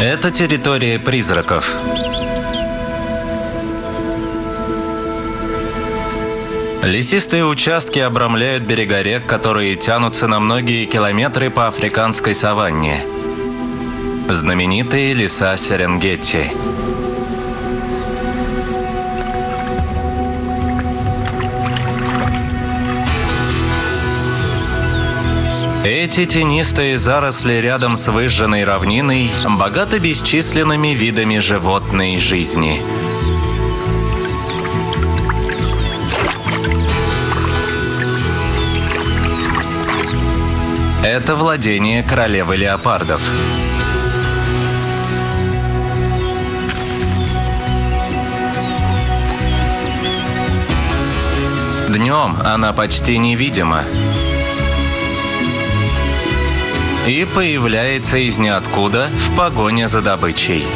Это территория призраков. Лесистые участки обрамляют берега рек, которые тянутся на многие километры по африканской саванне. Знаменитые леса Серенгети. Эти тенистые заросли рядом с выжженной равниной богаты бесчисленными видами животной жизни. Это владение королевы леопардов. Днем она почти невидима и появляется из ниоткуда в погоне за добычей.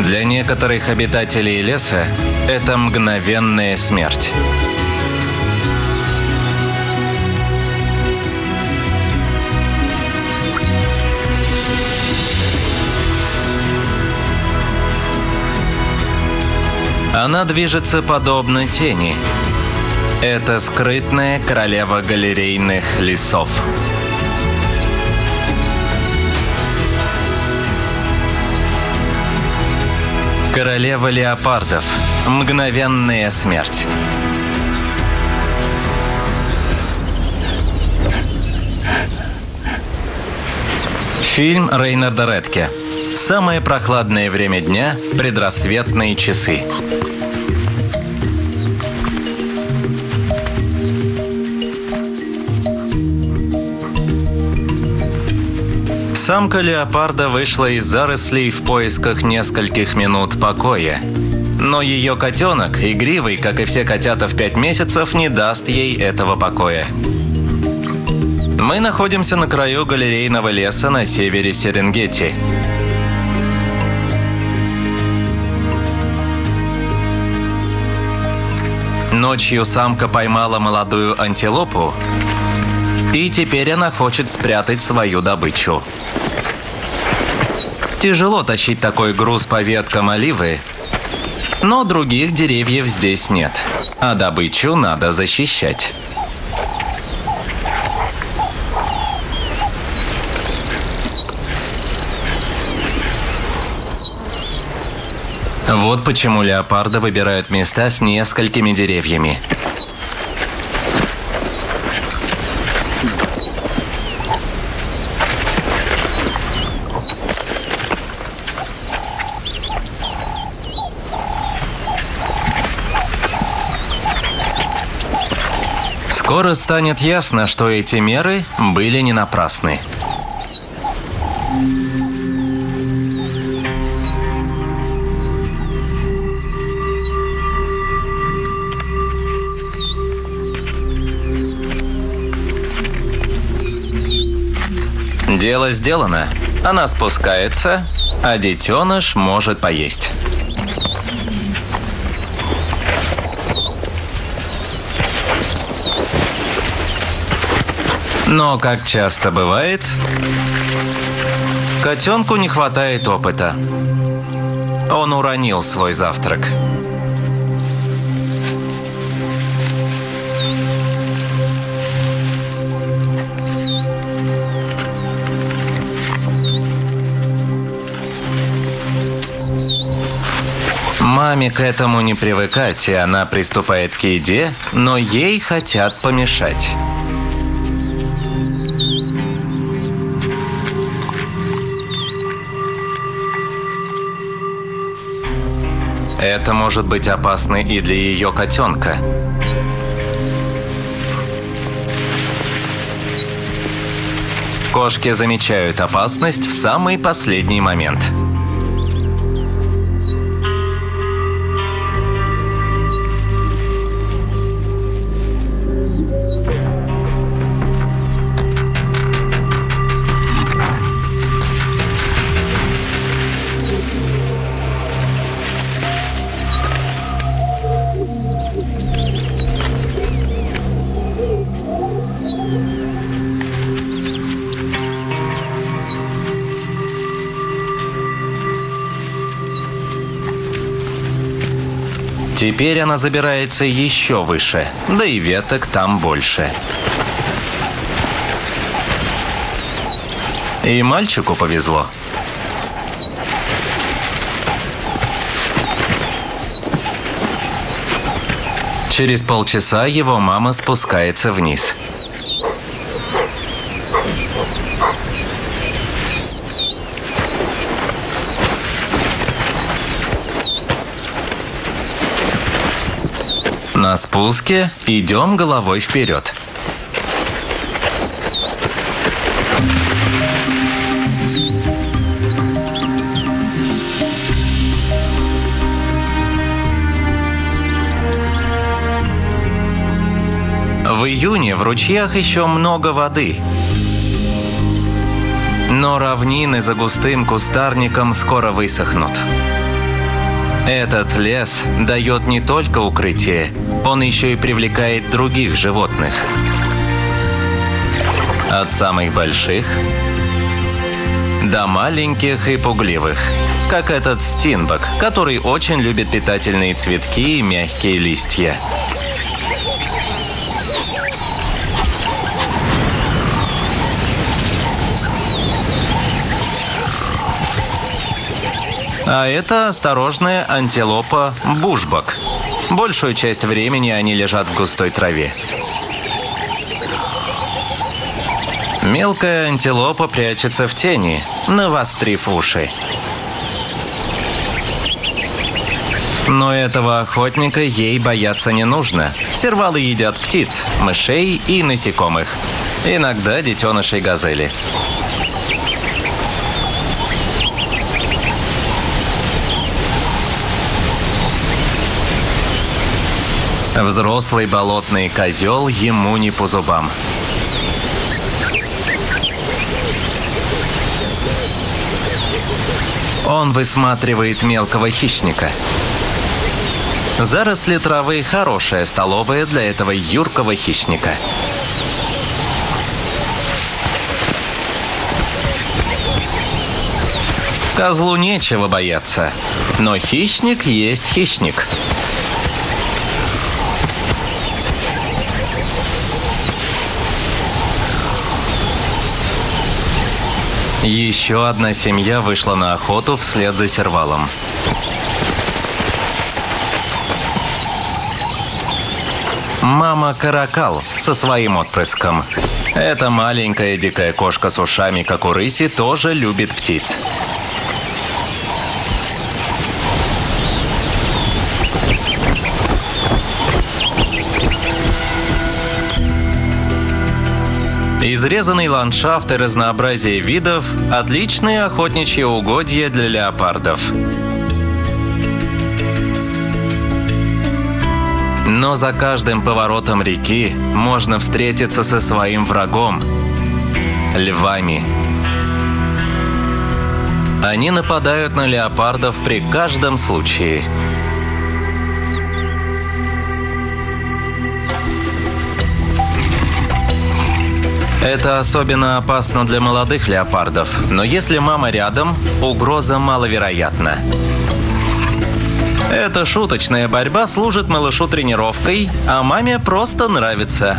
Для некоторых обитателей леса это мгновенная смерть. Она движется подобно тени. Это скрытная королева галерейных лесов. Королева леопардов. Мгновенная смерть. Фильм Рейнарда Редке. Самое прохладное время дня – предрассветные часы. Самка леопарда вышла из зарослей в поисках нескольких минут покоя. Но ее котенок, игривый, как и все котята в пять месяцев, не даст ей этого покоя. Мы находимся на краю галерейного леса на севере Серенгети. Ночью самка поймала молодую антилопу, и теперь она хочет спрятать свою добычу. Тяжело тащить такой груз по веткам оливы, но других деревьев здесь нет, а добычу надо защищать. Вот почему леопарды выбирают места с несколькими деревьями. Скоро станет ясно, что эти меры были не напрасны. Дело сделано. Она спускается, а детеныш может поесть. Но, как часто бывает, котенку не хватает опыта. Он уронил свой завтрак. Маме к этому не привыкать, и она приступает к еде, но ей хотят помешать. Это может быть опасно и для ее котенка. Кошки замечают опасность в самый последний момент. Теперь она забирается еще выше, да и веток там больше. И мальчику повезло. Через полчаса его мама спускается вниз. На спуске идем головой вперед. В июне в ручьях еще много воды. Но равнины за густым кустарником скоро высохнут. Этот лес дает не только укрытие, он еще и привлекает других животных. От самых больших до маленьких и пугливых, как этот стинбок, который очень любит питательные цветки и мягкие листья. А это осторожная антилопа бушбак. Большую часть времени они лежат в густой траве. Мелкая антилопа прячется в тени, навострив уши. Но этого охотника ей бояться не нужно. Сервалы едят птиц, мышей и насекомых. Иногда детенышей газели. Взрослый болотный козел ему не по зубам. Он высматривает мелкого хищника. Заросли травы – хорошая столовая для этого юркого хищника. Козлу нечего бояться, но хищник есть хищник. Еще одна семья вышла на охоту вслед за сервалом. Мама Каракал со своим отпрыском. Эта маленькая дикая кошка с ушами, как у рыси, тоже любит птиц. Изрезанный ландшафт и разнообразие видов – отличные охотничьи угодья для леопардов. Но за каждым поворотом реки можно встретиться со своим врагом – львами. Они нападают на леопардов при каждом случае – Это особенно опасно для молодых леопардов, но если мама рядом, угроза маловероятна. Эта шуточная борьба служит малышу тренировкой, а маме просто нравится.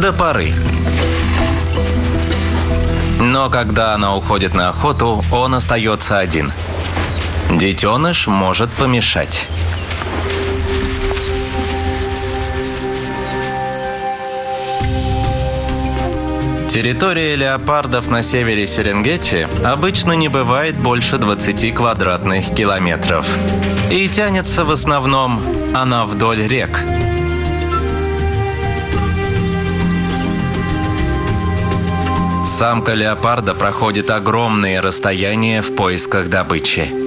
До поры. Но когда она уходит на охоту, он остается один – Детеныш может помешать. Территория леопардов на севере Серенгети обычно не бывает больше 20 квадратных километров. И тянется в основном она вдоль рек. Самка леопарда проходит огромные расстояния в поисках добычи.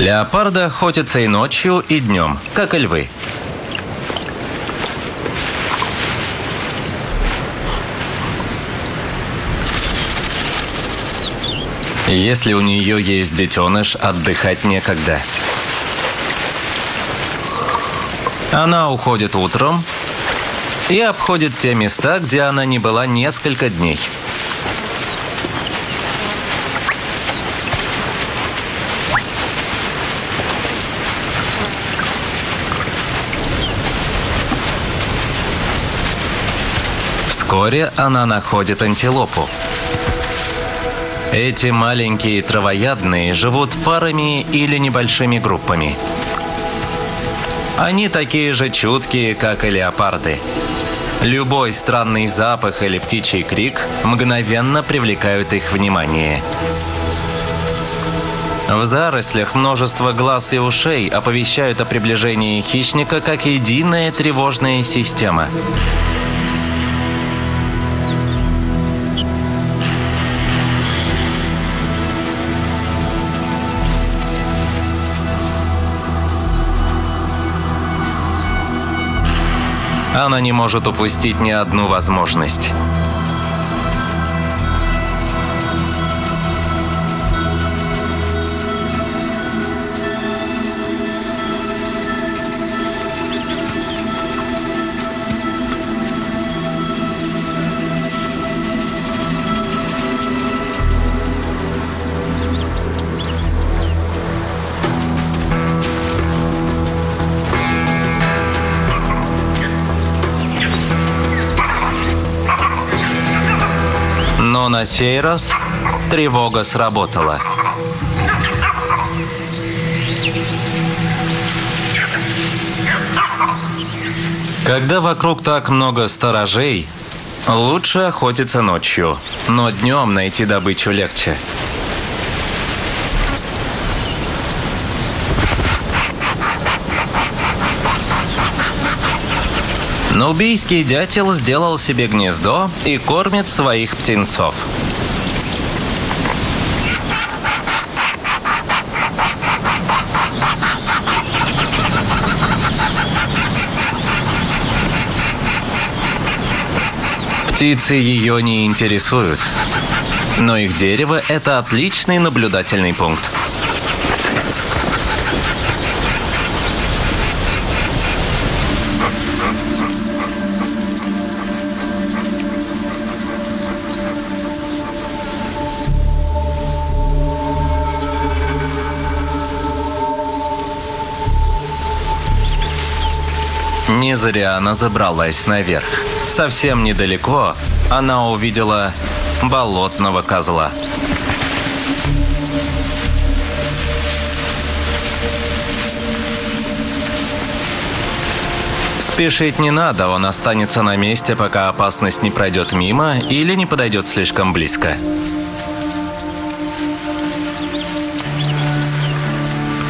Леопарды охотятся и ночью, и днем, как и львы. Если у нее есть детеныш, отдыхать некогда. Она уходит утром и обходит те места, где она не была несколько дней. Вскоре она находит антилопу. Эти маленькие травоядные живут парами или небольшими группами. Они такие же чуткие, как и леопарды. Любой странный запах или птичий крик мгновенно привлекают их внимание. В зарослях множество глаз и ушей оповещают о приближении хищника как единая тревожная система. Она не может упустить ни одну возможность. Но на сей раз тревога сработала. Когда вокруг так много сторожей, лучше охотиться ночью, но днем найти добычу легче. Нубийский дятел сделал себе гнездо и кормит своих птенцов. Птицы ее не интересуют, но их дерево – это отличный наблюдательный пункт. Не зря она забралась наверх. Совсем недалеко она увидела болотного козла. Спешить не надо, он останется на месте, пока опасность не пройдет мимо или не подойдет слишком близко.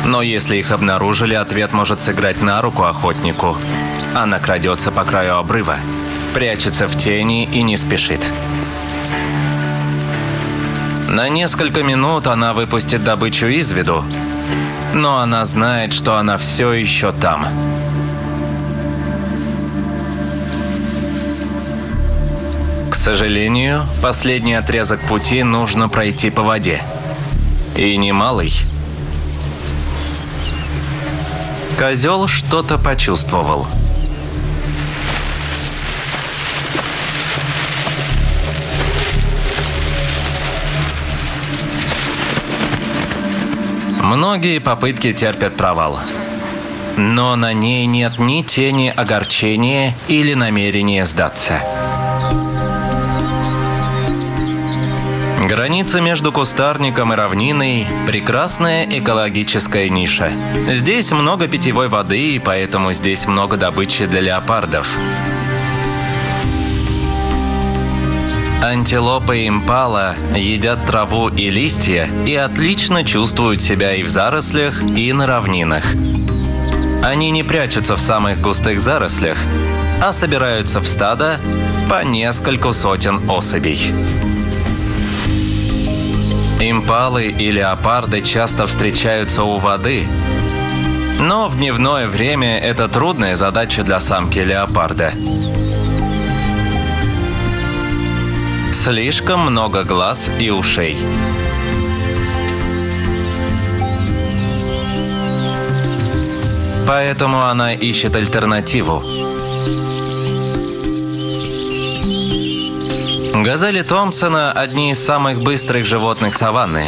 Но если их обнаружили, ответ может сыграть на руку охотнику. Она крадется по краю обрыва, прячется в тени и не спешит. На несколько минут она выпустит добычу из виду, но она знает, что она все еще там. К сожалению, последний отрезок пути нужно пройти по воде. И немалый. Козел что-то почувствовал. Многие попытки терпят провал. Но на ней нет ни тени огорчения или намерения сдаться. Граница между кустарником и равниной – прекрасная экологическая ниша. Здесь много питьевой воды, и поэтому здесь много добычи для леопардов. Антилопы и импала едят траву и листья и отлично чувствуют себя и в зарослях, и на равнинах. Они не прячутся в самых густых зарослях, а собираются в стадо по нескольку сотен особей. Импалы и леопарды часто встречаются у воды, но в дневное время это трудная задача для самки леопарда – Слишком много глаз и ушей. Поэтому она ищет альтернативу. Газели Томпсона – одни из самых быстрых животных саванны.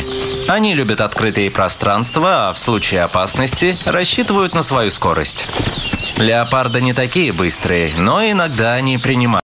Они любят открытые пространства, а в случае опасности рассчитывают на свою скорость. Леопарды не такие быстрые, но иногда они принимают